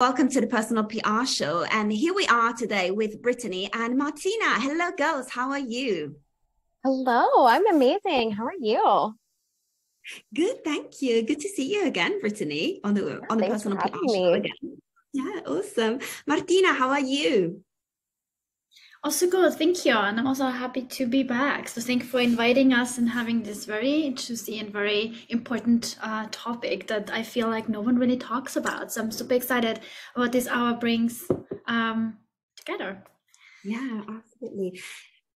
Welcome to the Personal PR Show. And here we are today with Brittany and Martina. Hello, girls. How are you? Hello, I'm amazing. How are you? Good, thank you. Good to see you again, Brittany, on the on the Thanks Personal PR having Show again. Yeah, awesome. Martina, how are you? Also good, thank you. And I'm also happy to be back. So thank you for inviting us and having this very juicy and very important uh, topic that I feel like no one really talks about. So I'm super excited what this hour brings um, together. Yeah, absolutely.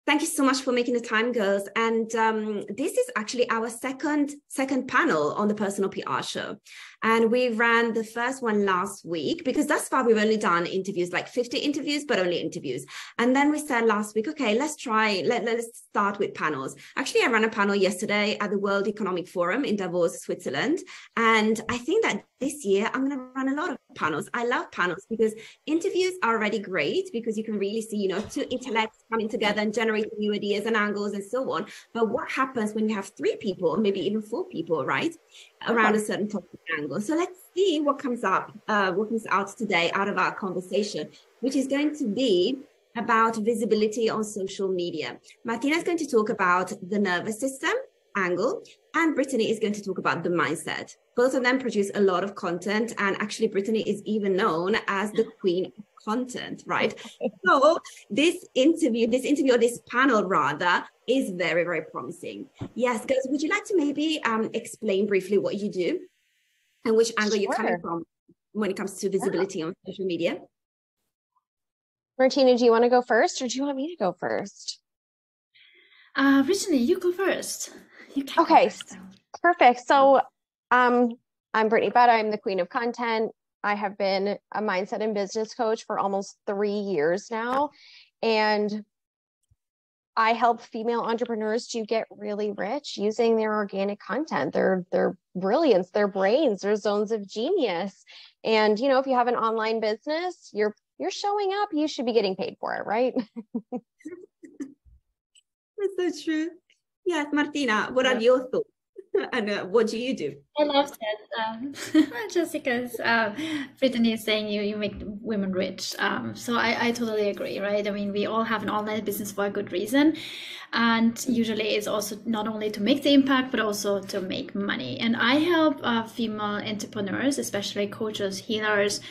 Thank you so much for making the time, girls. And um, this is actually our second second panel on the Personal PR Show. And we ran the first one last week because thus far we've only done interviews, like 50 interviews, but only interviews. And then we said last week, okay, let's try, let, let's start with panels. Actually, I ran a panel yesterday at the World Economic Forum in Davos, Switzerland. And I think that this year I'm going to run a lot of panels. I love panels because interviews are already great because you can really see, you know, two intellects coming together and generating new ideas and angles and so on. But what happens when you have three people, maybe even four people, right, around a certain topic angle? So let's see what comes up, uh, what comes out today out of our conversation, which is going to be about visibility on social media. Martina is going to talk about the nervous system angle, and Brittany is going to talk about the mindset. Both of them produce a lot of content, and actually, Brittany is even known as the queen of content, right? so, this interview, this interview, or this panel rather, is very, very promising. Yes, guys, would you like to maybe um, explain briefly what you do and which angle you're coming from when it comes to visibility on social media? Martina, do you want to go first or do you want me to go first? Uh, Brittany, you go first. You can go Okay. Perfect. So, um, I'm Brittany Budd. I'm the queen of content. I have been a mindset and business coach for almost three years now. And I help female entrepreneurs to get really rich using their organic content, their their brilliance, their brains, their zones of genius. And you know, if you have an online business, you're you're showing up, you should be getting paid for it, right? That's so true. Yes, Martina, what are your thoughts? and uh, what do you do? I love that. Um, just because um, Brittany is saying you you make women rich. Um, so I, I totally agree, right? I mean, we all have an online business for a good reason, and usually it's also not only to make the impact but also to make money. And I help uh, female entrepreneurs, especially coaches, healers.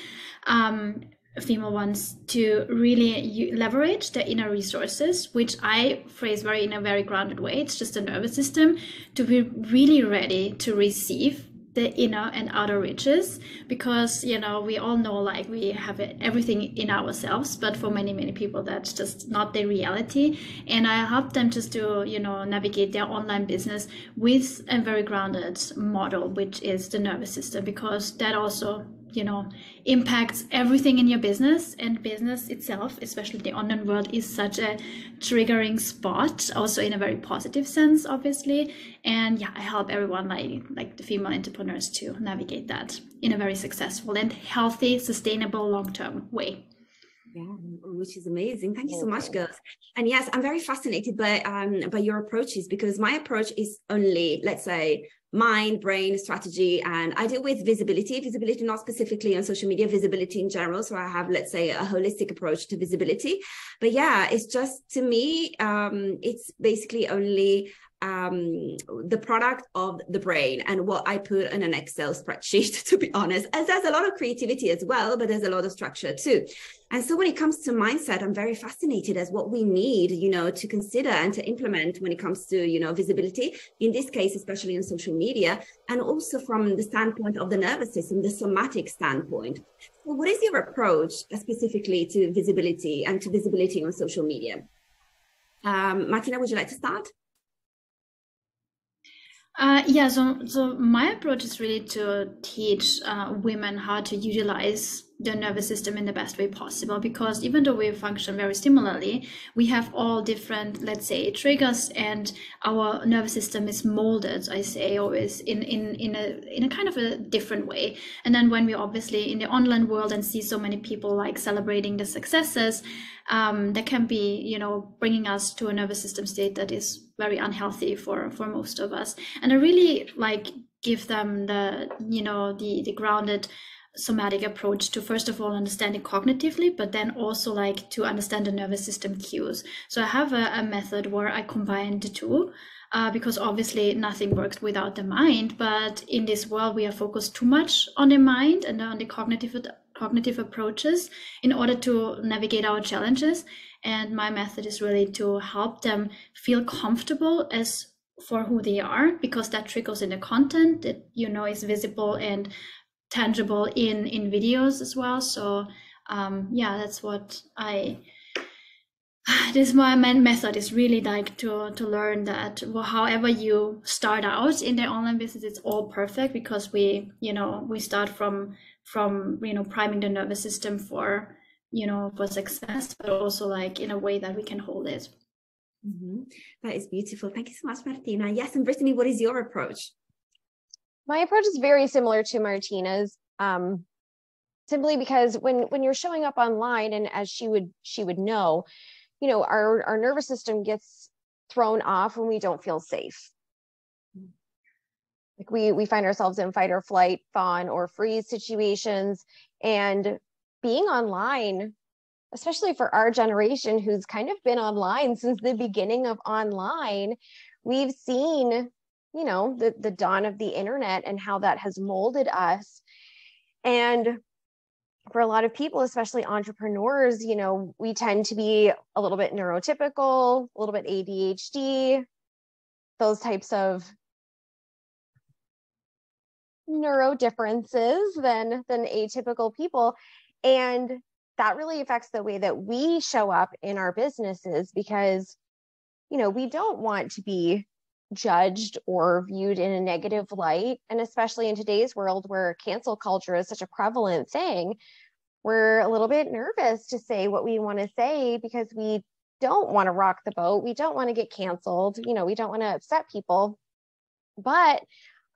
Um, female ones to really leverage their inner resources which i phrase very in a very grounded way. It's just a nervous system to be really ready to receive the inner and outer riches because you know we all know like we have everything in ourselves but for many many people that's just not the reality. And i help them just to you know navigate their online business with a very grounded model which is the nervous system because that also you know impacts everything in your business and business itself especially the online world is such a triggering spot also in a very positive sense obviously and yeah i help everyone like like the female entrepreneurs to navigate that in a very successful and healthy sustainable long-term way Yeah, which is amazing. Thank you so much, girls. And yes, I'm very fascinated by um by your approaches because my approach is only, let's say, mind, brain, strategy, and I deal with visibility, visibility not specifically on social media, visibility in general. So I have, let's say, a holistic approach to visibility. But yeah, it's just to me, um, it's basically only um the product of the brain and what i put in an excel spreadsheet to be honest. As there's a lot of creativity as well but there's a lot of structure too. And so when it comes to mindset i'm very fascinated as what we need you know to consider and to implement when it comes to you know visibility in this case especially on social media and also from the standpoint of the nervous system the somatic standpoint. So what is your approach specifically to visibility and to visibility on social media? Um martina would you like to start Uh, yeah, so so my approach is really to teach uh, women how to utilize their nervous system in the best way possible because even though we function very similarly, we have all different, let's say, triggers, and our nervous system is molded. I say always in in in a in a kind of a different way. And then when we obviously in the online world and see so many people like celebrating the successes, um, that can be you know bringing us to a nervous system state that is very unhealthy for for most of us and i really like give them the you know the the grounded somatic approach to first of all understanding cognitively but then also like to understand the nervous system cues. So i have a, a method where i combine the two uh, because obviously nothing works without the mind but in this world we are focused too much on the mind and on the cognitive cognitive approaches in order to navigate our challenges. And my method is really to help them feel comfortable as for who they are because that trickles in the content that you know is visible and tangible in in videos as well. So um yeah that's what i this my main method is really like to to learn that well, however you start out in the online business it's all perfect because we you know we start from from you know priming the nervous system for you know for success but also like in a way that we can hold it. Mm-hmm. that is beautiful. Thank you so much martina. Yes and brittany what is your approach my approach is very similar to martina's um, simply because when when you're showing up online and as she would she would know you know our our nervous system gets thrown off when we don't feel safe. Like we we find ourselves in fight or flight fawn or freeze situations and being online especially for our generation who's kind of been online since the beginning of online we've seen you know the the dawn of the internet and how that has molded us. And for a lot of people especially entrepreneurs you know we tend to be a little bit neurotypical a little bit ADHD those types of neuro differences than than atypical people. And that really affects the way that we show up in our businesses because you know we don't want to be judged or viewed in a negative light and especially in today's world where cancel culture is such a prevalent thing we're a little bit nervous to say what we want to say because we don't want to rock the boat we don't want to get canceled you know we don't want to upset people but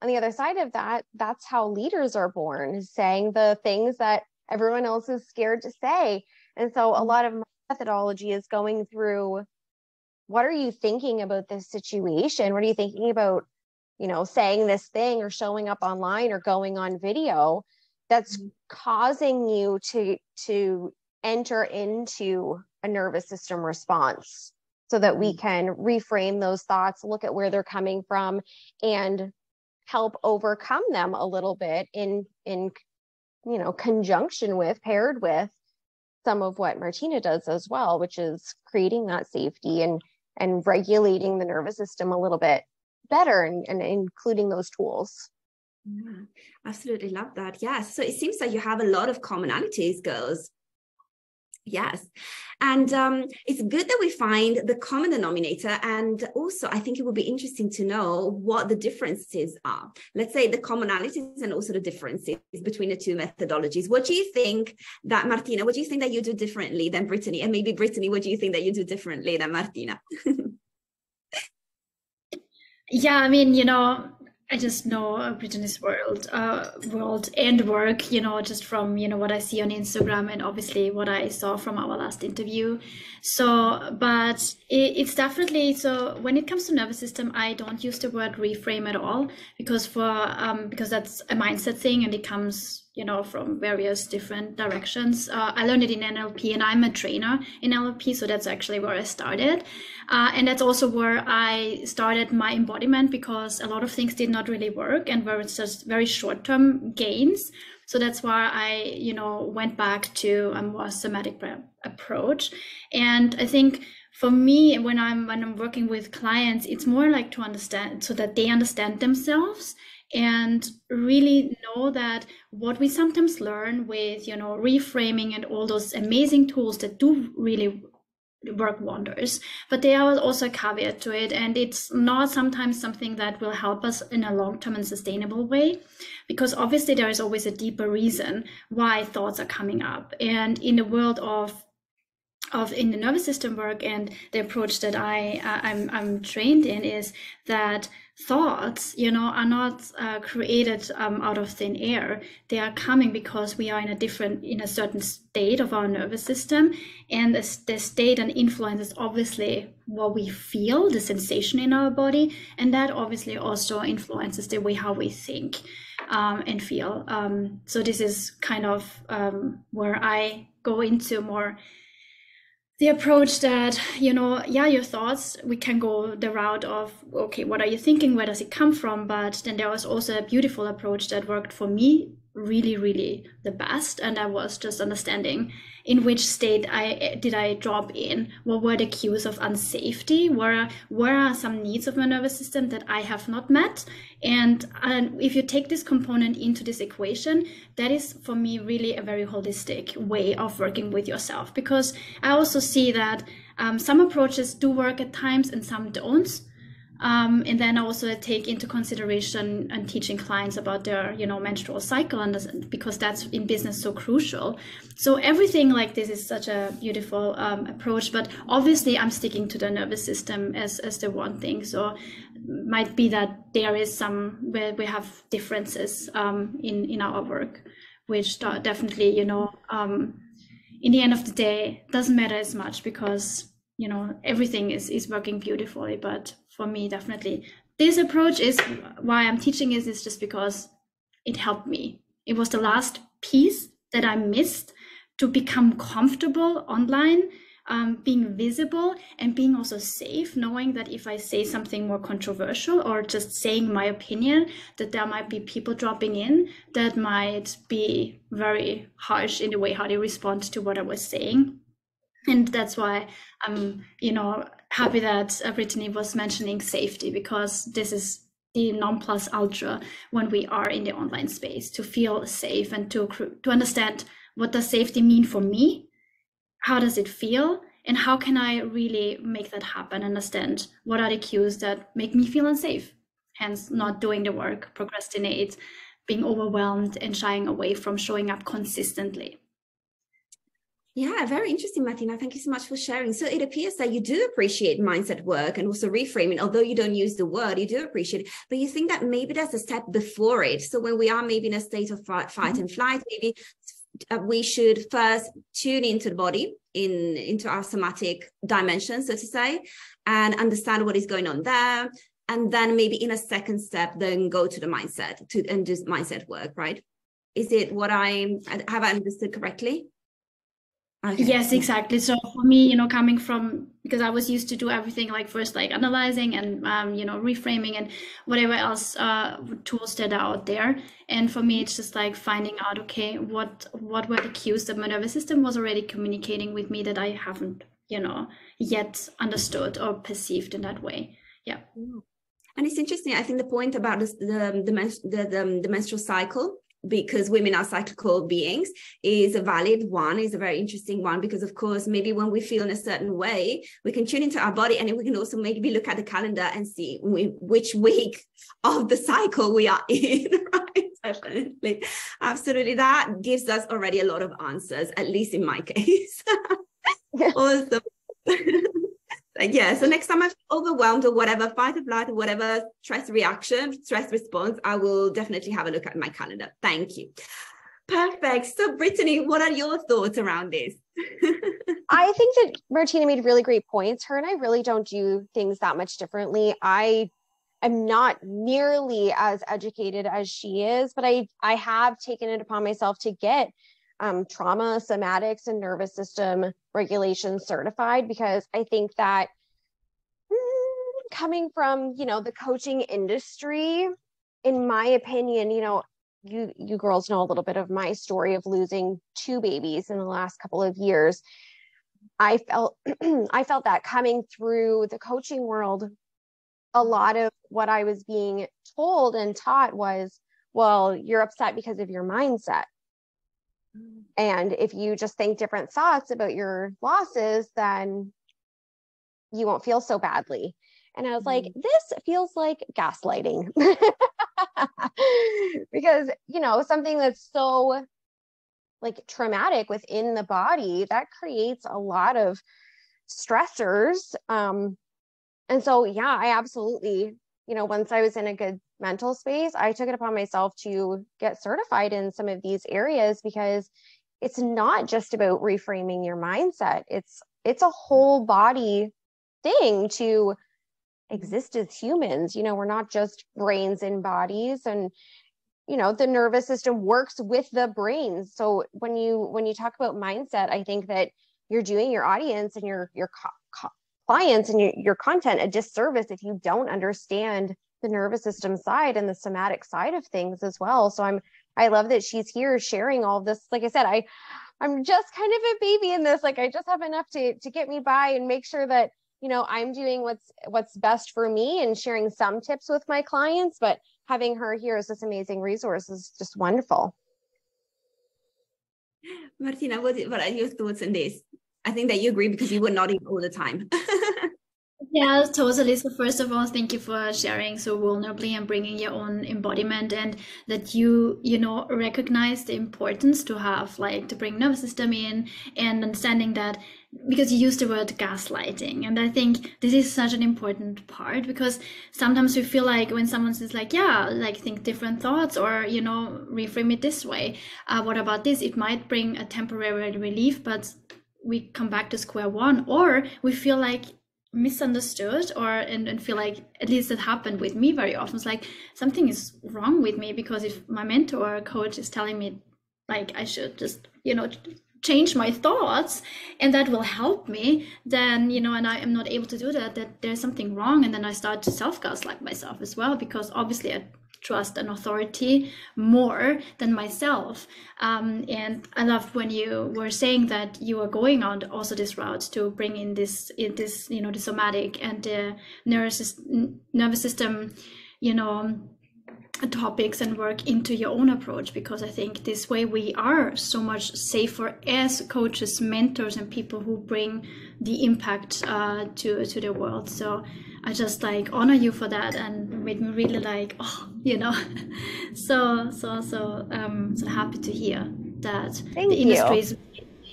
on the other side of that that's how leaders are born saying the things that everyone else is scared to say and so a mm-hmm. lot of my methodology is going through what are you thinking about this situation what are you thinking about you know saying this thing or showing up online or going on video that's mm-hmm. causing you to to enter into a nervous system response so that we mm-hmm. can reframe those thoughts look at where they're coming from and help overcome them a little bit in in you know conjunction with paired with some of what martina does as well which is creating that safety and and regulating the nervous system a little bit better and, and including those tools. Yeah, absolutely love that. Yes. So it seems like you have a lot of commonalities, girls. Yes. And um, it's good that we find the common denominator. And also, I think it would be interesting to know what the differences are. Let's say the commonalities and also the differences between the two methodologies. What do you think that, Martina, what do you think that you do differently than Brittany? And maybe Brittany, what do you think that you do differently than Martina? yeah, I mean, you know, I just know Brittany's world, uh, world and work, you know, just from you know what I see on Instagram and obviously what I saw from our last interview. So, but it, it's definitely so. When it comes to nervous system, I don't use the word reframe at all because for um because that's a mindset thing and it comes you know from various different directions. Uh, i learned it in nlp and i'm a trainer in nlp so that's actually where i started. Uh, and that's also where i started my embodiment because a lot of things did not really work and were just very short-term gains. So that's why i you know went back to a more somatic approach. And i think for me when i'm when i'm working with clients it's more like to understand so that they understand themselves and really know that what we sometimes learn with you know reframing and all those amazing tools that do really work wonders but there are also a caveat to it and it's not sometimes something that will help us in a long-term and sustainable way because obviously there is always a deeper reason why thoughts are coming up. And in the world of of in the nervous system work and the approach that I uh, I'm I'm trained in is that thoughts you know are not uh, created um, out of thin air they are coming because we are in a different in a certain state of our nervous system and the, the state and influence is obviously what we feel the sensation in our body and that obviously also influences the way how we think um, and feel. Um, so this is kind of um, where I go into more the approach that you know yeah your thoughts we can go the route of okay what are you thinking? Where does it come from? But then there was also a beautiful approach that worked for me really really the best. And i was just understanding in which state I did I drop in? What were the cues of unsafety? Where where are some needs of my nervous system that I have not met? And, and if you take this component into this equation, that is for me really a very holistic way of working with yourself because I also see that um, some approaches do work at times and some don't. Um, and then also take into consideration and teaching clients about their you know menstrual cycle and because that's in business so crucial. So everything like this is such a beautiful um, approach but obviously i'm sticking to the nervous system as as the one thing. So might be that there is some where we have differences um, in in our work which definitely you know um, in the end of the day doesn't matter as much because you know everything is is working beautifully but for me definitely. This approach is why i'm teaching is is just because it helped me. It was the last piece that i missed to become comfortable online um, being visible and being also safe knowing that if i say something more controversial or just saying my opinion that there might be people dropping in that might be very harsh in the way how they respond to what i was saying. And that's why i'm you know happy that uh, brittany was mentioning safety because this is the non plus ultra when we are in the online space to feel safe and to to understand what does safety mean for me how does it feel and how can i really make that happen understand what are the cues that make me feel unsafe. Hence not doing the work procrastinate being overwhelmed and shying away from showing up consistently yeah, very interesting, Martina. Thank you so much for sharing. So it appears that you do appreciate mindset work and also reframing, although you don't use the word, you do appreciate it, but you think that maybe there's a step before it. So when we are maybe in a state of fight, fight and flight, maybe uh, we should first tune into the body in into our somatic dimension, so to say, and understand what is going on there. And then maybe in a second step, then go to the mindset to and do mindset work, right? Is it what I have I understood correctly? Okay. Yes, exactly. So for me, you know, coming from because I was used to do everything like first like analyzing and um, you know reframing and whatever else uh, tools that are out there. And for me, it's just like finding out okay, what what were the cues that my nervous system was already communicating with me that I haven't you know yet understood or perceived in that way. Yeah. And it's interesting. I think the point about this, the, the, the, the, the menstrual cycle because women are cyclical beings is a valid one is a very interesting one because of course maybe when we feel in a certain way we can tune into our body and we can also maybe look at the calendar and see which week of the cycle we are in right? Definitely. Absolutely. That gives us already a lot of answers at least in my case. Awesome Uh, yeah so next time i feel overwhelmed or whatever fight or flight or whatever stress reaction stress response i will definitely have a look at my calendar. Thank you. Perfect. So brittany what are your thoughts around this? I think that martina made really great points. Her and i really don't do things that much differently. I am not nearly as educated as she is but i i have taken it upon myself to get um, trauma, somatics, and nervous system regulation certified because I think that mm, coming from you know the coaching industry, in my opinion, you know you you girls know a little bit of my story of losing two babies in the last couple of years. I felt I felt that coming through the coaching world, a lot of what I was being told and taught was, well, you're upset because of your mindset and if you just think different thoughts about your losses, then you won't feel so badly. And I was mm-hmm. like, this feels like gaslighting. because, you know, something that's so like traumatic within the body that creates a lot of stressors. Um, and so, yeah, I absolutely, you know, once I was in a good mental space, I took it upon myself to get certified in some of these areas because it's not just about reframing your mindset. It's it's a whole body thing to exist as humans. You know, we're not just brains and bodies and you know the nervous system works with the brain so when you when you talk about mindset i think that you're doing your audience and your your co- co- clients and your, your content a disservice if you don't understand the nervous system side and the somatic side of things as well so i'm i love that she's here sharing all this like i said i i'm just kind of a baby in this like i just have enough to to get me by and make sure that you know i'm doing what's what's best for me and sharing some tips with my clients but having her here as this amazing resource is just wonderful. Martina, what, what are your thoughts on this? I think that you agree because you were nodding all the time. Yeah, totally. So first of all, thank you for sharing so vulnerably and bringing your own embodiment and that you, you know, recognize the importance to have like to bring nervous system in and understanding that because you use the word gaslighting and i think this is such an important part because sometimes we feel like when someone says like yeah like think different thoughts or you know reframe it this way uh, what about this it might bring a temporary relief but we come back to square one or we feel like misunderstood or and, and feel like at least it happened with me very often. It's like something is wrong with me because if my mentor or coach is telling me like i should just you know change my thoughts and that will help me then you know and i am not able to do that that there's something wrong. And then i start to self gaslight myself as well because obviously i trust an authority more than myself. Um, and I loved when you were saying that you are going on also this route to bring in this, this you know, the somatic and the nervous, nervous system, you know, topics and work into your own approach because I think this way we are so much safer as coaches, mentors, and people who bring the impact uh, to to the world. So I just like honor you for that and made me really like oh you know. So so so um so happy to hear that Thank the industry is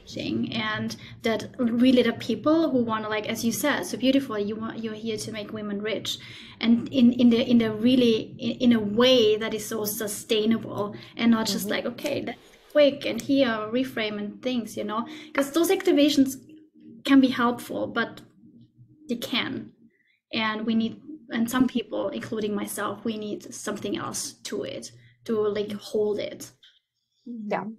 changing and that really the people who want to like as you said so beautiful you want you're here to make women rich. And in in the in the really in, in a way that is so sustainable and not just mm-hmm. like okay that's quick and here reframe and things you know. Because those activations can be helpful but they can and we need and some people including myself we need something else to it to like hold it. Yeah. Mm-hmm.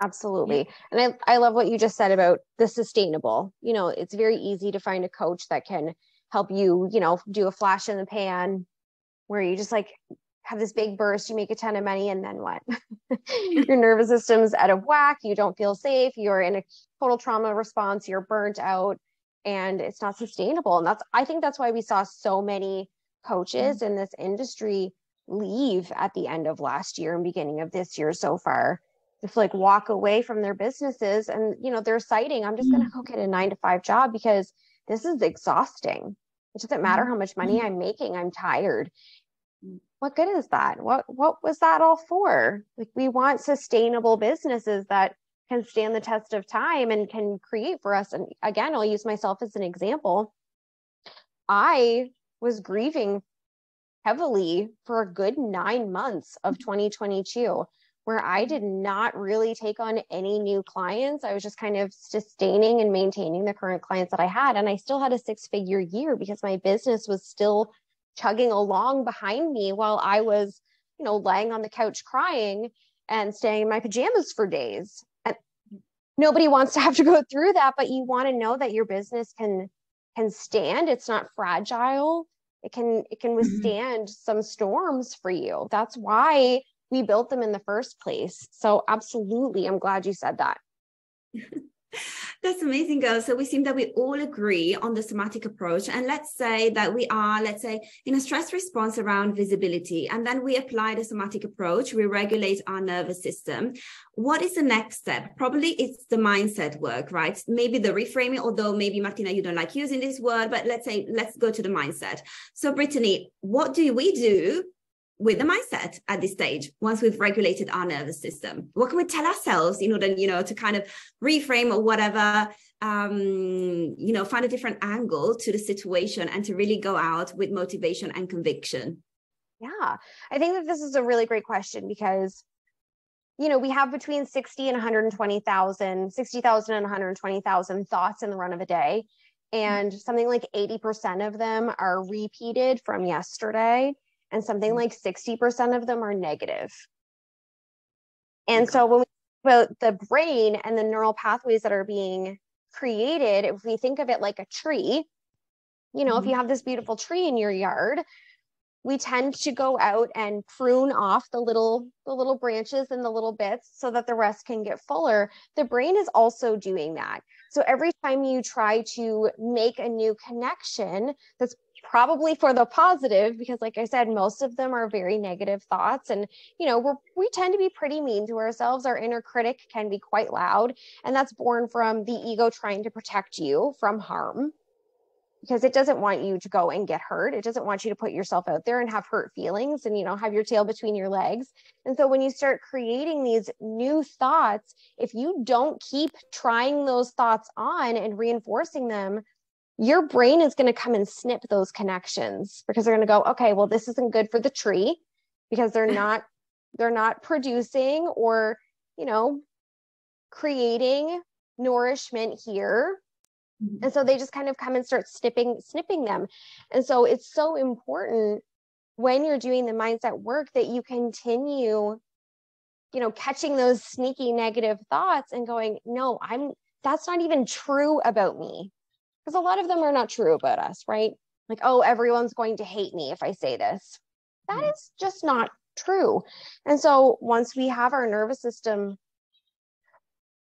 Absolutely. Yeah. and I, I love what you just said about the sustainable. You know it's very easy to find a coach that can help you you know do a flash in the pan where you just like have this big burst you make a ton of money and then what? Your nervous system's out of whack you don't feel safe you're in a total trauma response you're burnt out and it's not sustainable and that's i think that's why we saw so many coaches mm-hmm. in this industry leave at the end of last year and beginning of this year so far just like walk away from their businesses and you know they're citing i'm just mm-hmm. going to go get a 9 to 5 job because this is exhausting it doesn't matter mm-hmm. how much money mm-hmm. i'm making i'm tired what good is that what what was that all for like we want sustainable businesses that can stand the test of time and can create for us. And again, I'll use myself as an example. I was grieving heavily for a good nine months of mm-hmm. 2022 where I did mm-hmm. not really take on any new clients. I was just kind of sustaining and maintaining the current clients that I had. And I still had a six figure year because my business was still chugging along behind me while I was, you know, laying on the couch crying and staying in my pajamas for days nobody wants to have to go through that but you want to know that your business can can stand it's not fragile it can it can mm-hmm. withstand mm-hmm. some storms for you that's why we built them in the first place so absolutely i'm glad you said that That's amazing, girls. So we seem that we all agree on the somatic approach. And let's say that we are, let's say, in a stress response around visibility, and then we apply the somatic approach, we regulate our nervous system. What is the next step? Probably it's the mindset work, right? Maybe the reframing, although maybe Martina, you don't like using this word, but let's say, let's go to the mindset. So, Brittany, what do we do with the mindset at this stage once we've regulated our nervous system what can we tell ourselves in order you know to kind of reframe or whatever um you know find a different angle to the situation and to really go out with motivation and conviction? Yeah. I think that this is a really great question because you know we have between 60 and 120,000 60,000 and 120,000 thoughts in the run of a day. And something like 80% of them are repeated from yesterday and something mm. like 60% of them are negative. negative And so when we about the brain and the neural pathways that are being created, if we think of it like a tree, you know, mm-hmm. if you have this beautiful tree in your yard, we tend to go out and prune off the little the little branches and the little bits so that the rest can get fuller the brain is also doing that so every time you try to make a new connection that's probably for the positive because like i said most of them are very negative thoughts. And you know we we tend to be pretty mean to ourselves. Our inner critic can be quite loud and that's born from the ego trying to protect you from harm. Because it doesn't want you to go and get hurt. It doesn't want you to put yourself out there and have hurt feelings and you know have your tail between your legs. And so when you start creating these new thoughts if you don't keep trying those thoughts on and reinforcing them your brain is going to come and snip those connections because they're going to go okay well this isn't good for the tree because they're not they're not producing or you know creating nourishment here. Mm-hmm. and so they just kind of come and start snipping snipping them. And so it's so important when you're doing the mindset work that you continue you know catching those sneaky negative thoughts and going no i'm that's not even true about me because a lot of them are not true about us, right? Like, oh, everyone's going to hate me if I say this. That mm-hmm. is just not true. And so once we have our nervous system,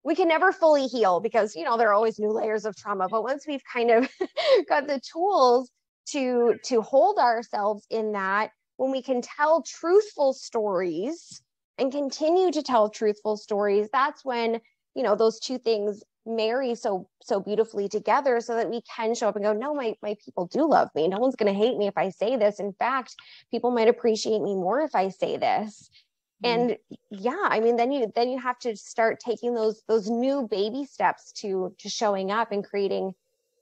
we can never fully heal because, you know, there are always new layers of trauma. But once we've kind of got the tools to to hold ourselves in that, when we can tell truthful stories and continue to tell truthful stories, that's when, you know, those two things marry so so beautifully together so that we can show up and go no my my people do love me. No one's going to hate me if i say this. In fact people might appreciate me more if i say this. Mm-hmm. and yeah i mean then you then you have to start taking those those new baby steps to to showing up and creating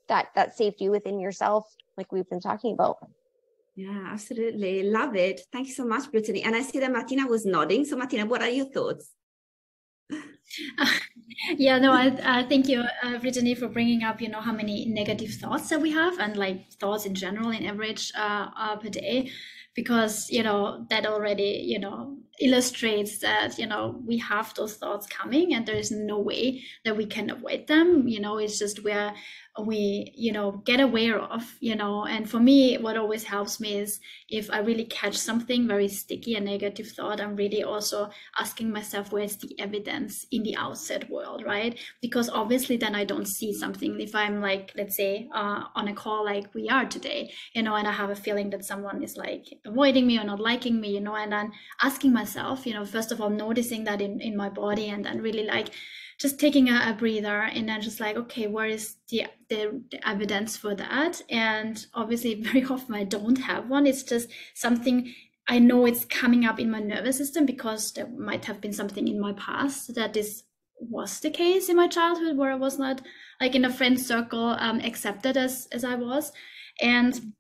that that safety within yourself like we've been talking about. Yeah absolutely. Love it. Thank you so much brittany. And i see that martina was nodding. So martina what are your thoughts yeah, no, I, I thank you, uh, Brittany, for bringing up, you know, how many negative thoughts that we have and like thoughts in general in average uh, uh, per day, because, you know, that already, you know, illustrates that, you know, we have those thoughts coming and there is no way that we can avoid them. You know, it's just where we you know get aware of you know. And for me what always helps me is if i really catch something very sticky a negative thought i'm really also asking myself where's the evidence in the outside world right? Because obviously then i don't see something. If i'm like let's say uh, on a call like we are today you know and i have a feeling that someone is like avoiding me or not liking me you know and then asking myself you know first of all noticing that in in my body and then really like just taking a, a, breather and then just like okay where is the, the, the evidence for that? And obviously very often i don't have one. It's just something i know it's coming up in my nervous system because there might have been something in my past that this was the case in my childhood where i was not like in a friend circle um, accepted as as i was. And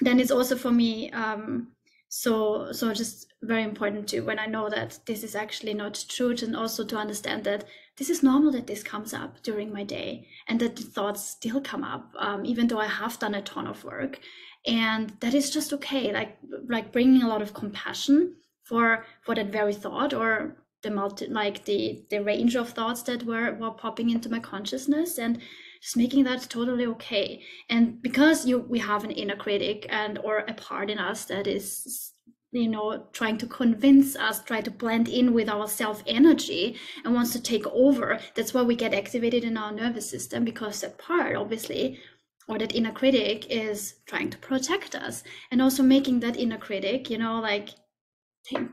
then it's also for me um, so so just very important to when i know that this is actually not true and also to understand that this is normal that this comes up during my day and that the thoughts still come up um, even though i have done a ton of work. And that is just okay like like bringing a lot of compassion for for that very thought or the multi like the the range of thoughts that were were popping into my consciousness. And just making that totally okay. And because you we have an inner critic and or a part in us that is you know trying to convince us try to blend in with our self energy and wants to take over that's why we get activated in our nervous system because that part obviously or that inner critic is trying to protect us. And also making that inner critic you know like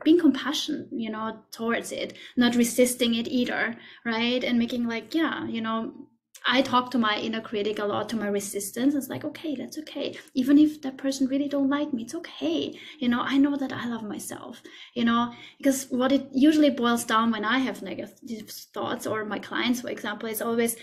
being compassionate you know towards it not resisting it either right? And making like yeah you know I talk to my inner critic a lot, to my resistance. It's like, okay, that's okay. Even if that person really don't like me, it's okay. You know, I know that I love myself, you know, because what it usually boils down when I have negative thoughts or my clients, for example, is always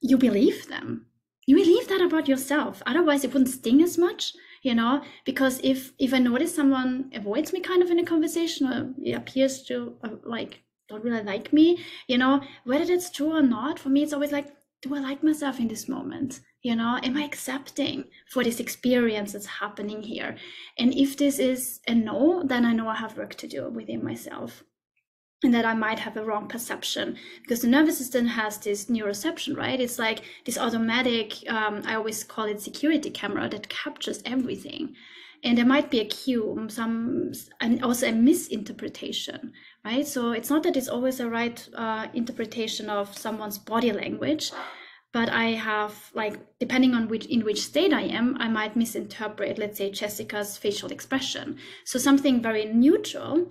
you believe them. You believe that about yourself. Otherwise it wouldn't sting as much, you know, because if, if I notice someone avoids me kind of in a conversation or appears to uh, like, don't really like me, you know, whether that's true or not, for me, it's always like, do I like myself in this moment? You know, am I accepting for this experience that's happening here? And if this is a no, then I know I have work to do within myself. and that I might have a wrong perception because the nervous system has this neuroception, right? It's like this automatic, um, I always call it security camera that captures everything. And there might be a cue, some, and also a misinterpretation, right? So it's not that it's always a right uh, interpretation of someone's body language, but I have like depending on which in which state I am, I might misinterpret, let's say Jessica's facial expression. So something very neutral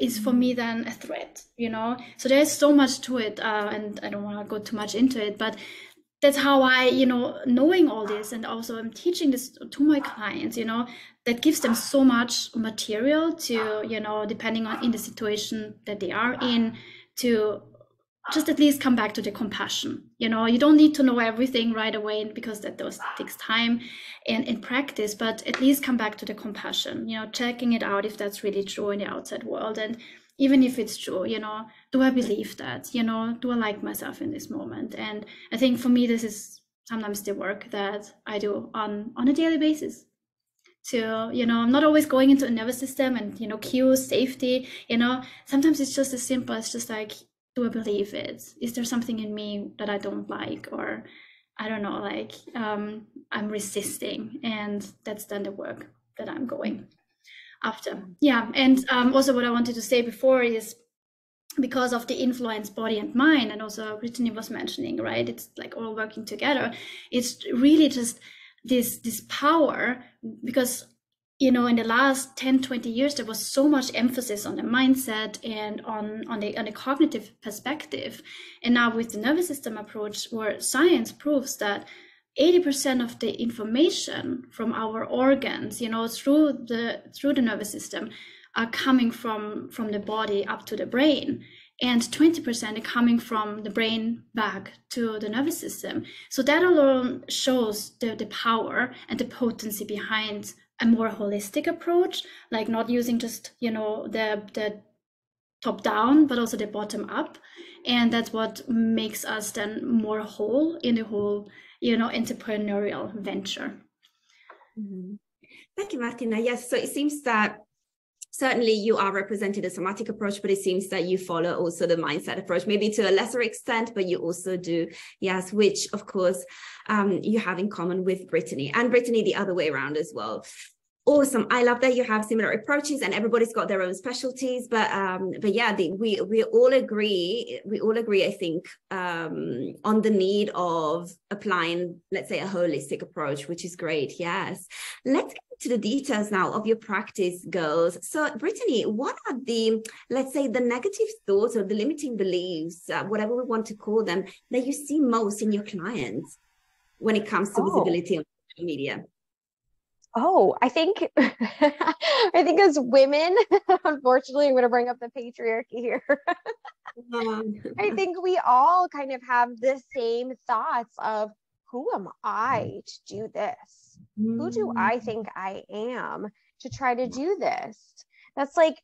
is for me then a threat you know so there's so much to it uh, and i don't want to go too much into it but that's how i you know knowing all this and also i'm teaching this to my clients you know that gives them so much material to you know depending on in the situation that they are in to just at least come back to the compassion. You know you don't need to know everything right away because that does takes time and in practice but at least come back to the compassion you know checking it out if that's really true in the outside world. And even if it's true you know do i believe that you know do i like myself in this moment? And i think for me this is sometimes the work that i do on on a daily basis. To you know i'm not always going into a nervous system and you know cues safety you know. Sometimes it's just as simple as just like do I believe it? Is there something in me that I don't like? Or I don't know, like um, I'm resisting, and that's then the work that I'm going after. Yeah, and um, also what I wanted to say before is because of the influence body and mind, and also Brittany was mentioning, right? It's like all working together. It's really just this this power because you know in the last 10 20 years there was so much emphasis on the mindset and on on the on the cognitive perspective and now with the nervous system approach where science proves that 80% of the information from our organs you know through the through the nervous system are coming from from the body up to the brain. And 20% are coming from the brain back to the nervous system. So that alone shows the, the power and the potency behind a more holistic approach, like not using just you know the the top down, but also the bottom up, and that's what makes us then more whole in the whole you know entrepreneurial venture. Mm-hmm. Thank you, Martina. Yes, so it seems that certainly you are representing the somatic approach, but it seems that you follow also the mindset approach, maybe to a lesser extent, but you also do, yes, which of course um, you have in common with Brittany and Brittany the other way around as well awesome. I love that you have similar approaches and everybody's got their own specialties but um but yeah the, we we all agree we all agree i think um on the need of applying let's say a holistic approach which is great. Yes. Let's get to the details now of your practice girls. So brittany what are the let's say the negative thoughts or the limiting beliefs uh, whatever we want to call them that you see most in your clients when it comes to oh. visibility on social media Oh, I think I think as women, unfortunately, I'm going to bring up the patriarchy here. I think we all kind of have the same thoughts of who am I to do this? Who do I mm. think I am to try to do this? That's like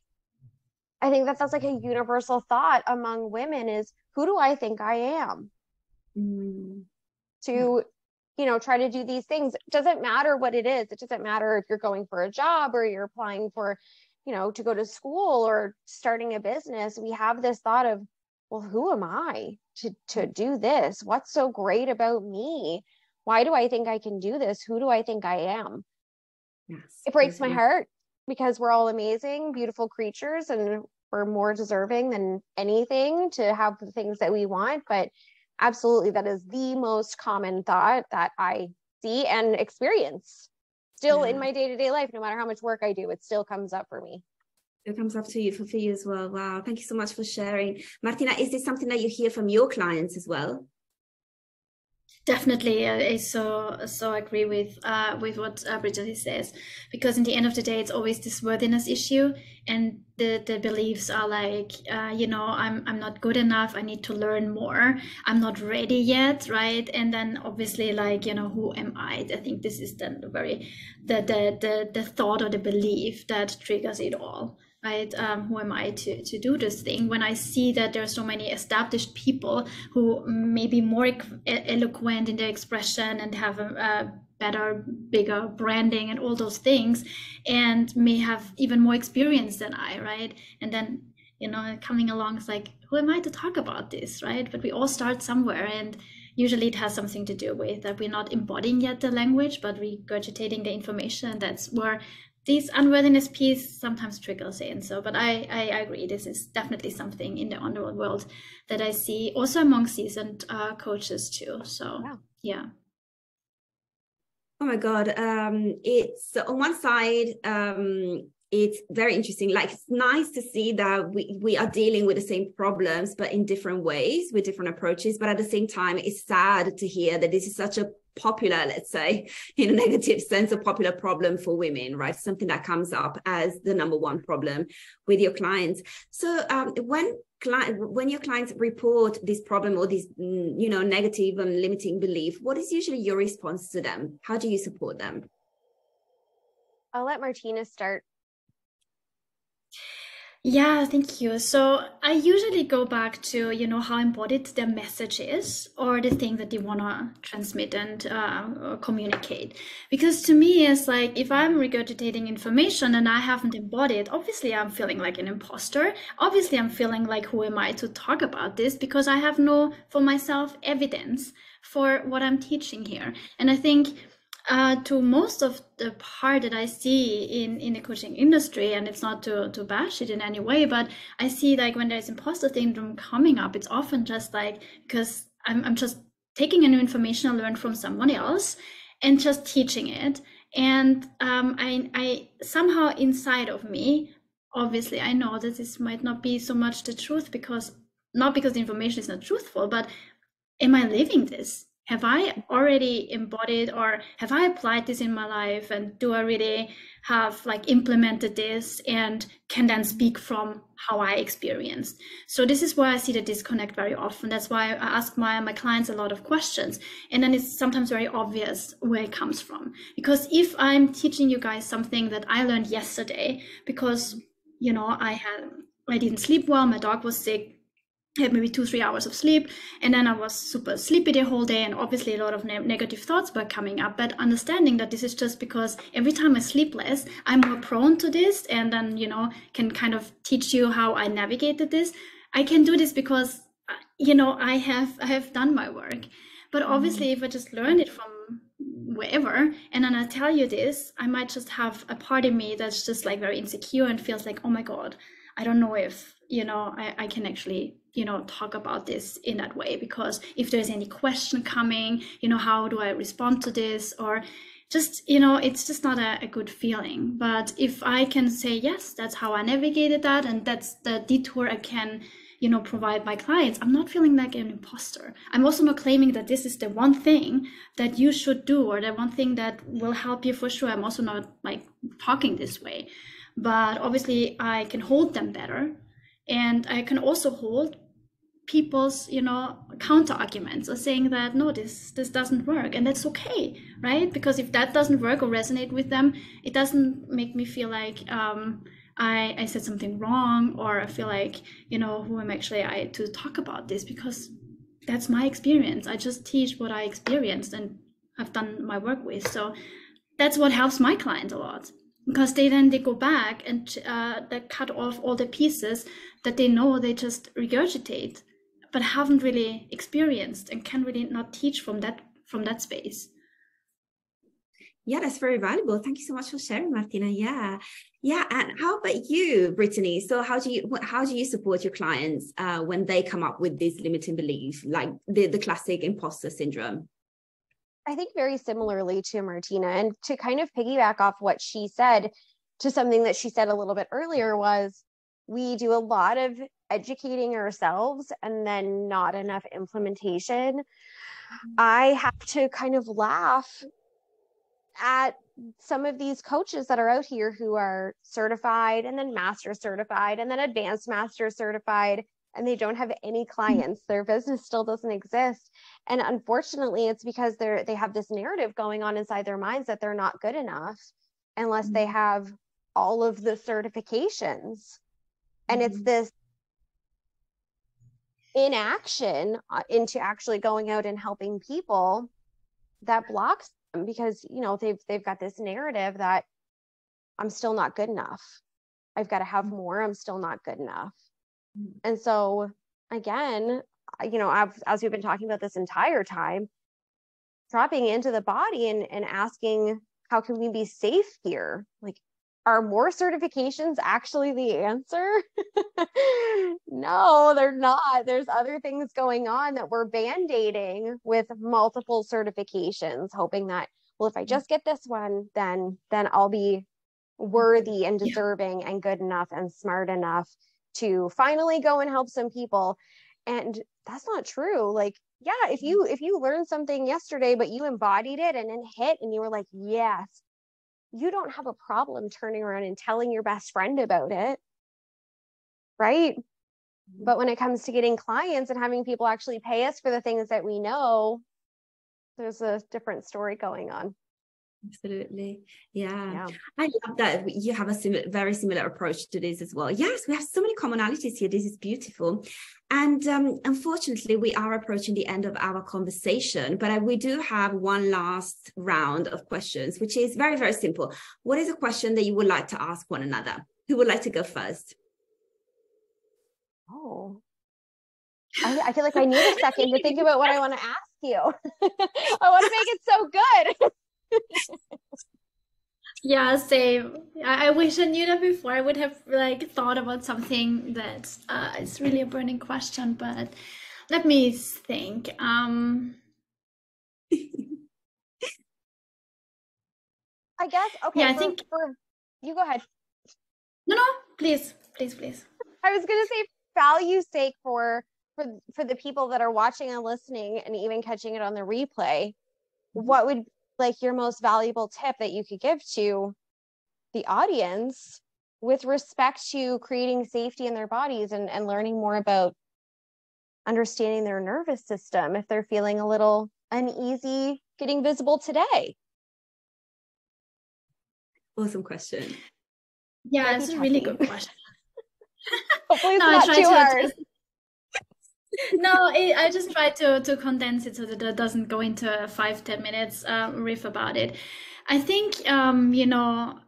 I think that that's like a universal thought among women is who do I think I am? Mm. To you know try to do these things. It doesn't matter what it is. It doesn't matter if you're going for a job or you're applying for you know to go to school or starting a business. We have this thought of well who am i to to mm-hmm. do this? What's so great about me? Why do i think i can do this? Who do i think i am? Yes it breaks my mm-hmm. heart because we're all amazing beautiful creatures and we're more deserving than anything to have the things that we want but absolutely that is the most common thought that i see and experience still yeah. in my day-to-day life no matter how much work i do it still comes up for me. It comes up to you for, for you as well. Wow thank you so much for sharing. Martina is this something that you hear from your clients as well Definitely, I so so agree with uh, with what uh, Brittany says, because in the end of the day, it's always this worthiness issue, and the the beliefs are like, uh, you know, I'm I'm not good enough. I need to learn more. I'm not ready yet, right? And then obviously, like, you know, who am I? I think this is then the very the the the the thought or the belief that triggers it all right? Um, who am i to, to do this thing when i see that there are so many established people who may be more eloquent in their expression and have a, a better bigger branding and all those things and may have even more experience than i right? And then you know coming along is like who am i to talk about this right? But we all start somewhere and usually it has something to do with that we're not embodying yet the language but regurgitating the information that's where this unworthiness piece sometimes trickles in so but I, I agree this is definitely something in the underworld world that i see also among seasoned uh, coaches too so yeah. yeah oh my god um it's on one side um it's very interesting. Like it's nice to see that we, we are dealing with the same problems but in different ways with different approaches. But at the same time it's sad to hear that this is such a popular let's say in a negative sense a popular problem for women right? Something that comes up as the number one problem with your clients. So um, when client when your clients report this problem or this mm, you know negative and limiting belief what is usually your response to them? How do you support them? I'll let martina start yeah, thank you. So I usually go back to, you know, how embodied their message is or the thing that they want to transmit and uh, communicate. Because to me, it's like if I'm regurgitating information and I haven't embodied, obviously I'm feeling like an imposter. Obviously, I'm feeling like, who am I to talk about this? Because I have no, for myself, evidence for what I'm teaching here. And I think uh, to most of the part that I see in, in the coaching industry, and it's not to, to bash it in any way, but I see like when there's imposter syndrome coming up, it's often just like because I'm, I'm just taking a new information I learned from someone else and just teaching it. And um, I, I somehow inside of me, obviously, I know that this might not be so much the truth because not because the information is not truthful, but am I living this? Have I already embodied or have I applied this in my life? And do I really have like implemented this and can then speak from how I experienced? So this is where I see the disconnect very often. That's why I ask my, my clients a lot of questions. And then it's sometimes very obvious where it comes from. Because if I'm teaching you guys something that I learned yesterday, because, you know, I had, I didn't sleep well, my dog was sick, had maybe two three hours of sleep and then i was super sleepy the whole day and obviously a lot of ne- negative thoughts were coming up but understanding that this is just because every time i sleep less i'm more prone to this and then you know can kind of teach you how i navigated this i can do this because uh, you know i have i have done my work but mm-hmm. obviously if i just learn it from wherever and then i tell you this i might just have a part of me that's just like very insecure and feels like oh my god i don't know if you know I, I can actually you know talk about this in that way because if there's any question coming you know how do i respond to this? Or just you know it's just not a, a, good feeling. But if i can say yes that's how i navigated that and that's the detour i can you know provide my clients i'm not feeling like an imposter. I'm also not claiming that this is the one thing that you should do or the one thing that will help you for sure. I'm also not like talking this way. But obviously i can hold them better and i can also hold people's you know counter arguments or saying that no this this doesn't work and that's okay right? Because if that doesn't work or resonate with them it doesn't make me feel like um, I, I said something wrong or I feel like you know who am actually I to talk about this? Because that's my experience. I just teach what I experienced and I've done my work with. So that's what helps my clients a lot because they then they go back and uh, they cut off all the pieces that they know they just regurgitate but haven't really experienced and can really not teach from that from that space. Yeah that's very valuable. Thank you so much for sharing martina. Yeah. Yeah and how about you brittany? So how do you how do you support your clients uh, when they come up with this limiting belief like the, the classic imposter syndrome i think very similarly to martina and to kind of piggyback off what she said to something that she said a little bit earlier was we do a lot of educating ourselves and then not enough implementation. I have to kind of laugh at some of these coaches that are out here who are certified and then master certified and then advanced master certified and they don't have any mm-hmm. clients their business still doesn't exist and unfortunately it's because they're they have this narrative going on inside their minds that they're not good enough unless they mm-hmm. have all of the certifications and it's mm-hmm. this inaction uh, into actually going out and helping people that blocks them because you know they've they've got this narrative that i'm still not good enough i've got to have more i'm still not good enough. And so, again, you know, I've, as we've been talking about this entire time, dropping into the body and, and asking, how can we be safe here? Like, are more certifications actually the answer? no, they're not. There's other things going on that we're band aiding with multiple certifications, hoping that, well, if I just get this one, then then I'll be worthy and deserving yeah. and good enough and smart enough to finally go and help some people. And that's not true. Like, yeah, if you if you learned something yesterday, but you embodied it and then hit and you were like, yes, you don't have a problem turning around and telling your best friend about it. Right. Mm-hmm. But when it comes to getting clients and having people actually pay us for the things that we know, there's a different story going on. Absolutely. Yeah. yeah. I love that you have a sim- very similar approach to this as well. Yes, we have so many commonalities here. This is beautiful. And um, unfortunately, we are approaching the end of our conversation, but we do have one last round of questions, which is very, very simple. What is a question that you would like to ask one another? Who would like to go first? Oh, I, I feel like I need a second to think about what I want to ask you. I want to make it so good yeah same. I, I, wish i knew that before. I would have like thought about something that uh, it's really a burning question but let me think um i guess okay yeah i for, think for you go ahead. No no please please please. I was gonna say value sake for for for the people that are watching and listening and even catching it on the replay mm-hmm. what would like your most valuable tip that you could give to the audience with respect to creating safety in their bodies and, and learning more about understanding their nervous system if they're feeling a little uneasy getting visible today? Awesome question. Yeah, it's a really good question. Hopefully, it's no, not too hard no, it, I just try to to condense it so that it doesn't go into a five ten minutes uh, riff about it. I think um, you know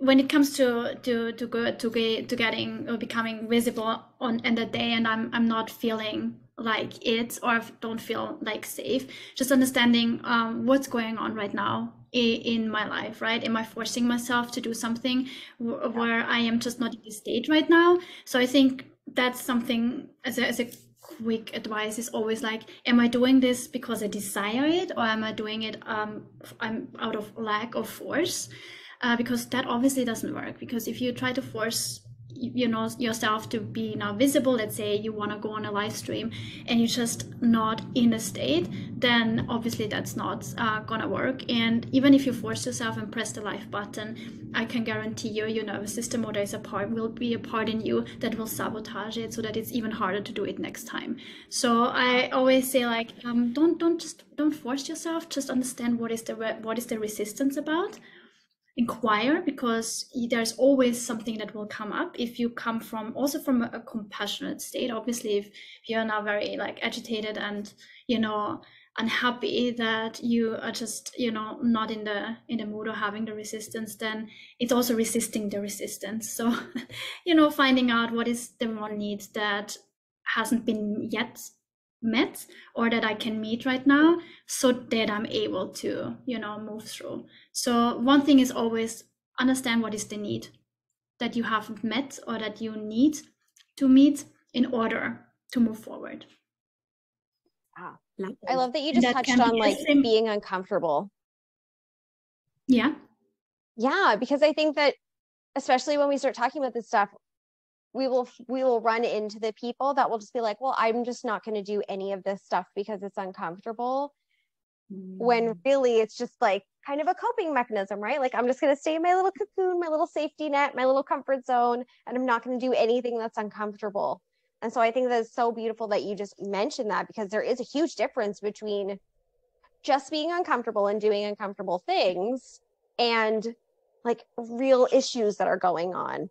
when it comes to to to go to get to getting or becoming visible on in the day, and I'm I'm not feeling like it or don't feel like safe just understanding um, what's going on right now in my life right? Am i forcing myself to do something where i am just not in the state right now? So i think that's something as a, as a quick advice is always like am i doing this because i desire it or am i doing it um i'm out of lack of force? Uh, because that obviously doesn't work because if you try to force you know yourself to be now visible let's say you want to go on a live stream and you're just not in a state then obviously that's not uh, gonna work. And even if you force yourself and press the live button i can guarantee you your nervous system or there's a part will be a part in you that will sabotage it so that it's even harder to do it next time. So i always say like um, don't don't just don't force yourself. Just understand what is the what is the resistance about inquire because there's always something that will come up. If you come from also from a, compassionate state obviously if you're now very like agitated and you know unhappy that you are just you know not in the in the mood or having the resistance then it's also resisting the resistance. So you know finding out what is the one need that hasn't been yet met or that I can meet right now so that I'm able to, you know, move through. So one thing is always understand what is the need that you haven't met or that you need to meet in order to move forward. Ah, I love that you just that touched on like same... being uncomfortable. Yeah. Yeah, because I think that especially when we start talking about this stuff, we will we will run into the people that will just be like well i'm just not going to do any of this stuff because it's uncomfortable. Mm. when really it's just like kind of a coping mechanism right? Like i'm just going to stay in my little cocoon my little safety net my little comfort zone and i'm not going to do anything that's uncomfortable. And so i think that's so beautiful that you just mentioned that because there is a huge difference between just being uncomfortable and doing uncomfortable things and like real issues that are going on.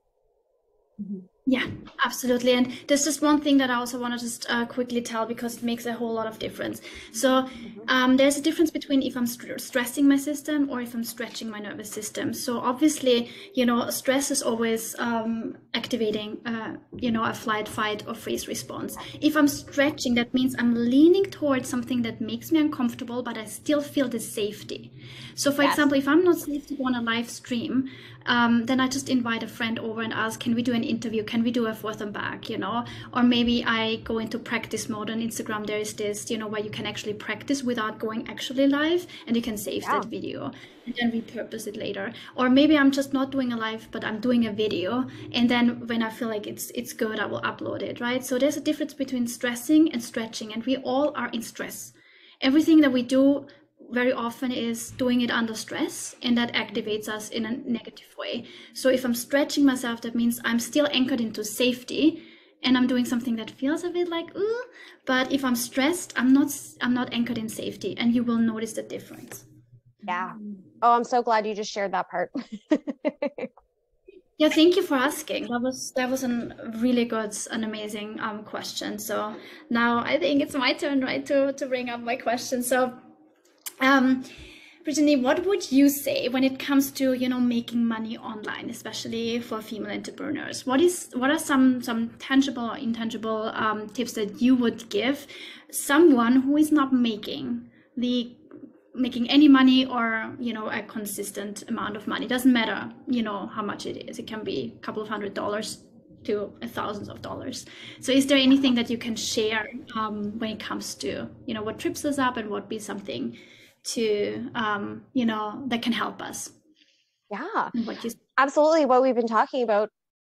Mm-hmm Yeah, absolutely. And there's just one thing that I also want to just uh, quickly tell because it makes a whole lot of difference. So mm-hmm. um, there's a difference between if I'm st- stressing my system or if I'm stretching my nervous system. So obviously, you know, stress is always um, activating, uh, you know, a flight, fight, or freeze response. If I'm stretching, that means I'm leaning towards something that makes me uncomfortable, but I still feel the safety. So, for yes. example, if I'm not safe to go on a live stream, um, then I just invite a friend over and ask, can we do an interview? Can we do a forth and back, you know? Or maybe I go into practice mode on Instagram. There is this, you know, where you can actually practice without going actually live and you can save yeah. that video and then repurpose it later. Or maybe I'm just not doing a live, but I'm doing a video. And then when I feel like it's it's good, I will upload it, right? So there's a difference between stressing and stretching, and we all are in stress. Everything that we do very often is doing it under stress and that activates us in a negative way. So if i'm stretching myself that means i'm still anchored into safety and i'm doing something that feels a bit like ooh but if i'm stressed i'm not i'm not anchored in safety and you will notice the difference. Yeah. Oh i'm so glad you just shared that part. Yeah thank you for asking. That was that was a really good an amazing um, question. So now i think it's my turn right to to bring up my question. So um, Brittany, what would you say when it comes to you know making money online, especially for female entrepreneurs? What is what are some some tangible or intangible um, tips that you would give someone who is not making the making any money or you know a consistent amount of money? It doesn't matter you know how much it is. It can be a couple of hundred dollars to thousands of dollars. So, is there anything that you can share um, when it comes to you know what trips us up and what be something to um, you know that can help us. Yeah. What you- absolutely. What we've been talking about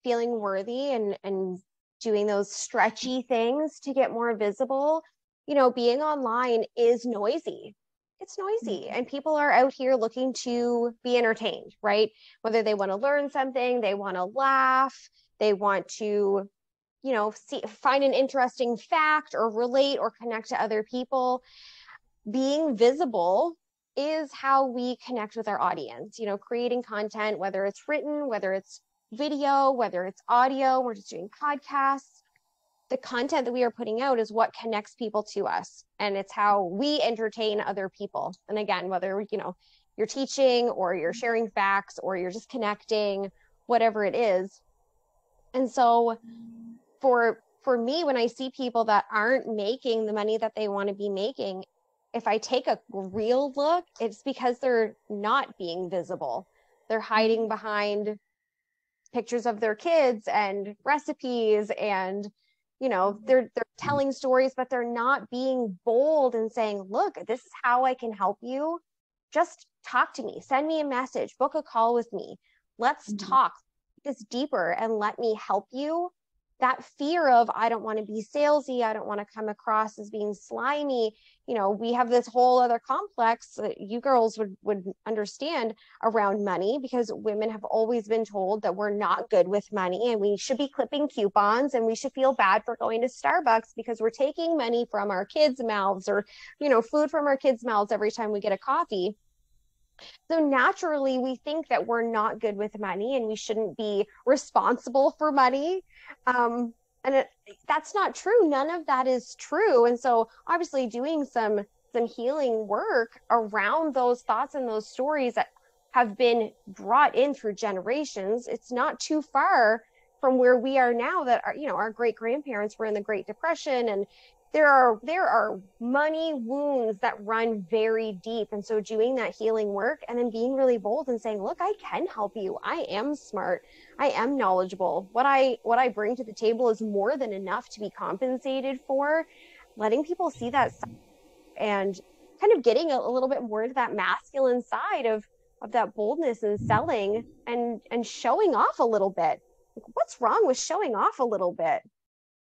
feeling worthy and and doing those stretchy things to get more visible you know being online is noisy. It's noisy mm-hmm. and people are out here looking to be entertained right? Whether they want to learn something they want to laugh they want to you know see find an interesting fact or relate or connect to other people being visible is how we connect with our audience you know creating content whether it's written whether it's video whether it's audio we're just doing podcasts. The content that we are putting out is what connects people to us and it's how we entertain other people. And again whether you know you're teaching or you're sharing facts or you're just connecting whatever it is. And so for for me when i see people that aren't making the money that they want to be making if I take a real look, it's because they're not being visible. They're hiding mm-hmm. behind pictures of their kids and recipes and you know mm-hmm. they're they're telling stories but they're not being bold and saying look this is how i can help you just talk to me send me a message book a call with me let's mm-hmm. talk this deeper and let me help you that fear of i don't want to be salesy i don't want to come across as being slimy you know we have this whole other complex that you girls would would understand around money because women have always been told that we're not good with money and we should be clipping coupons and we should feel bad for going to starbucks because we're taking money from our kids mouths or you know food from our kids mouths every time we get a coffee so naturally, we think that we're not good with money and we shouldn't be responsible for money. Um, and it, that's not true. None of that is true. And so, obviously, doing some some healing work around those thoughts and those stories that have been brought in through generations, it's not too far from where we are now. That our, you know, our great grandparents were in the Great Depression, and there are there are money wounds that run very deep. And so doing that healing work and then being really bold and saying look i can help you. I am smart. I am knowledgeable. What i what i bring to the table is more than enough to be compensated for. Letting people see that and kind of getting a, a little bit more into that masculine side of of that boldness and selling and and showing off a little bit. What's wrong with showing off a little bit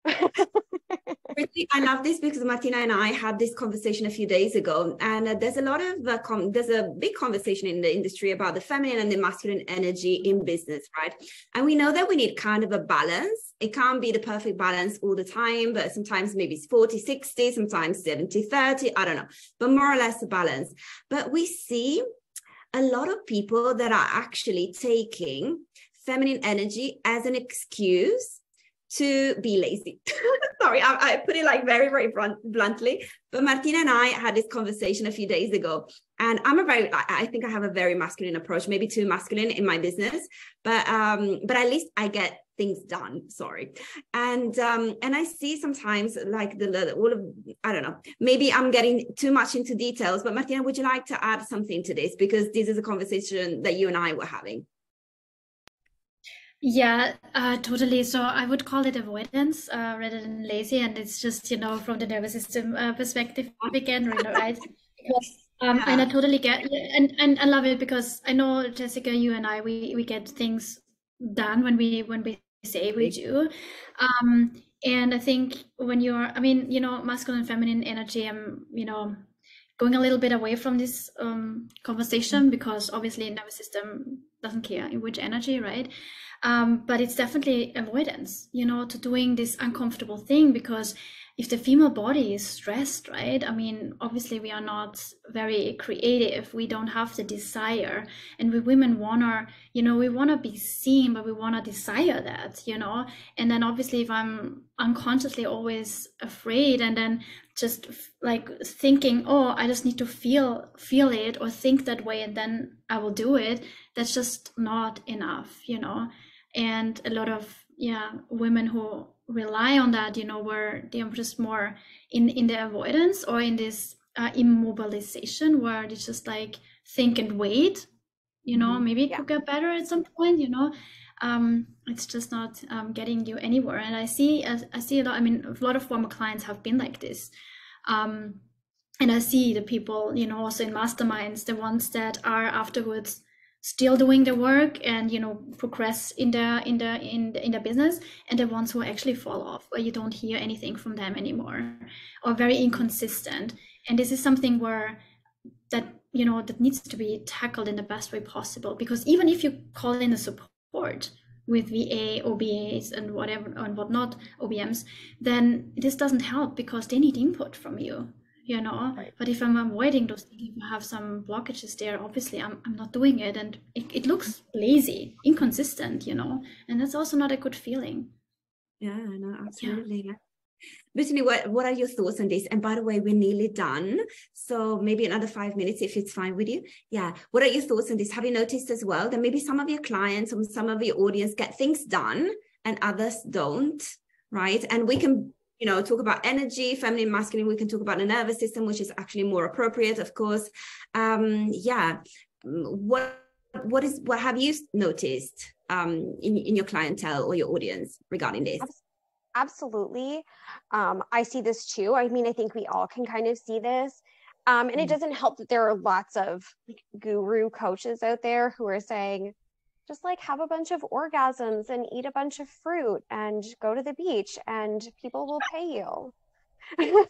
I love this because Martina and I had this conversation a few days ago, and uh, there's a lot of uh, com- there's a big conversation in the industry about the feminine and the masculine energy in business, right? And we know that we need kind of a balance. It can't be the perfect balance all the time, but sometimes maybe it's 40 60, sometimes 70 30, I don't know, but more or less a balance. But we see a lot of people that are actually taking feminine energy as an excuse to be lazy. Sorry, I, I, put it like very, very blunt, bluntly. But Martina and I had this conversation a few days ago, and I'm a very, I, think I have a very masculine approach, maybe too masculine in my business, but um, but at least I get things done. Sorry, and um, and I see sometimes like the, the all of I don't know, maybe I'm getting too much into details. But Martina, would you like to add something to this because this is a conversation that you and I were having? Yeah, uh, totally. So I would call it avoidance uh, rather than lazy, and it's just you know from the nervous system uh, perspective again, right? Because um, yeah. and I totally get and and I love it because I know Jessica, you and I, we we get things done when we when we say we do, um, and I think when you're, I mean, you know, masculine and feminine energy, I'm, you know, going a little bit away from this um, conversation because obviously nervous system doesn't care in which energy, right? Um, but it's definitely avoidance, you know, to doing this uncomfortable thing because if the female body is stressed, right? I mean, obviously we are not very creative. We don't have the desire. And we women wanna, you know, we wanna be seen, but we wanna desire that, you know? And then obviously if I'm unconsciously always afraid and then just like thinking, oh, I just need to feel feel it or think that way and then I will do it, that's just not enough, you know? And a lot of yeah, women who rely on that you know where they're just more in in the avoidance or in this uh, immobilization where they just like think and wait you know mm-hmm. maybe it yeah. could get better at some point you know um, it's just not um, getting you anywhere and i see I, I see a lot i mean a lot of former clients have been like this um, and i see the people you know also in masterminds the ones that are afterwards still doing the work and you know progress in the in the in the, in the business and the ones who actually fall off where you don't hear anything from them anymore or very inconsistent. And this is something where that you know that needs to be tackled in the best way possible because even if you call in the support with VA, OBAs, and whatever and whatnot, OBMs, then this doesn't help because they need input from you you know right. but if i'm avoiding those things if i have some blockages there obviously i'm, I'm not doing it and it, it looks lazy inconsistent you know and that's also not a good feeling yeah no absolutely yeah. Brittany, what, what are your thoughts on this? And by the way, we're nearly done. So maybe another five minutes if it's fine with you. Yeah. What are your thoughts on this? Have you noticed as well that maybe some of your clients or some of your audience get things done and others don't? Right. And we can you know, talk about energy, feminine, masculine. We can talk about the nervous system, which is actually more appropriate, of course. Um, yeah. What what is what have you noticed um, in in your clientele or your audience regarding this? Absolutely. Um, I see this too. I mean, I think we all can kind of see this. Um, and it mm-hmm. doesn't help that there are lots of guru coaches out there who are saying, just like have a bunch of orgasms and eat a bunch of fruit and go to the beach and people will pay you.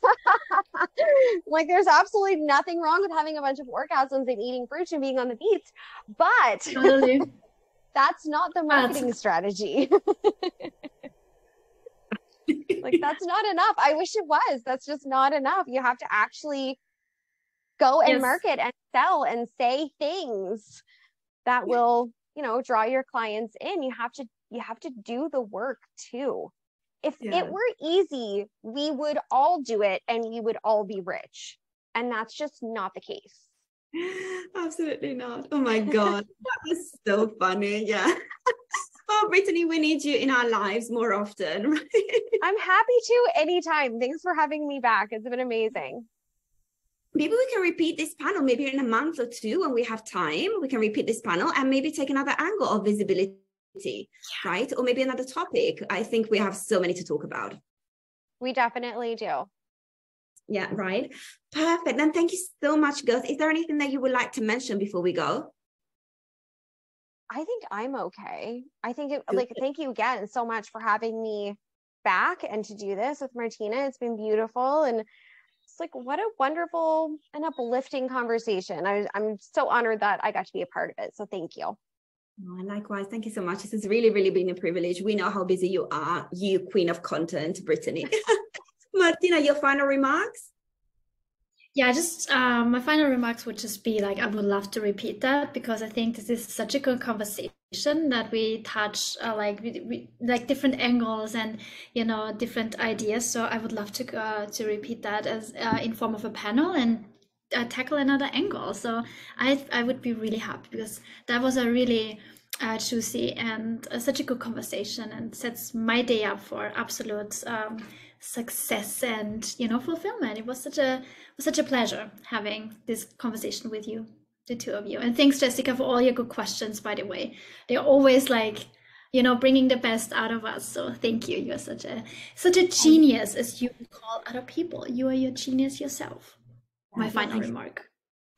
like there's absolutely nothing wrong with having a bunch of orgasms and eating fruit and being on the beach, but that's not the marketing that's... strategy. like that's not enough. I wish it was. That's just not enough. You have to actually go and yes. market and sell and say things that will you know draw your clients in you have to you have to do the work too. If yeah. it were easy we would all do it and we would all be rich. And that's just not the case. Absolutely not. Oh my god that was so funny. Yeah. Oh brittany we need you in our lives more often. I'm happy to anytime. Thanks for having me back. It's been amazing maybe we can repeat this panel maybe in a month or two when we have time we can repeat this panel and maybe take another angle of visibility right? Or maybe another topic. I think we have so many to talk about. We definitely do. Yeah right? Perfect. Then thank you so much girls. Is there anything that you would like to mention before we go? I think i'm okay. I think it like thank you again so much for having me back and to do this with martina. It's been beautiful and it's like what a wonderful and uplifting conversation. I, I'm so honored that I got to be a part of it. So thank you. Oh, likewise, thank you so much. This has really, really been a privilege. We know how busy you are, you queen of content, Brittany. Martina, your final remarks? Yeah, just um, my final remarks would just be like I would love to repeat that because I think this is such a good conversation that we touch uh, like we, we, like different angles and you know different ideas. So i would love to uh, to repeat that as uh, in form of a panel and uh, tackle another angle. So i i would be really happy because that was a really uh, juicy and uh, such a good conversation and sets my day up for absolute um, success and you know fulfillment. It was such a was such a pleasure having this conversation with you the two of you. And thanks, Jessica, for all your good questions, by the way. They're always like, you know, bringing the best out of us. So thank you. You're such a such a genius as you call other people. You are your genius yourself. My final remark.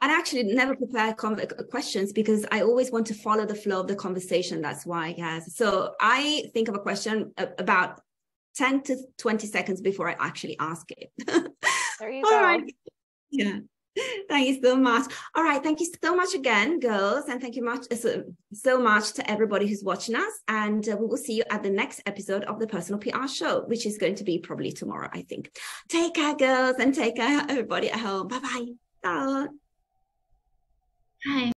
I actually never prepare uh, questions because I always want to follow the flow of the conversation. That's why, yes. So I think of a question uh, about 10 to 20 seconds before I actually ask it. There you go. Right. Yeah. Thank you so much. All right. Thank you so much again, girls. And thank you much so, so much to everybody who's watching us. And uh, we will see you at the next episode of the Personal PR Show, which is going to be probably tomorrow, I think. Take care, girls, and take care, everybody at home. Bye-bye. Bye. Bye.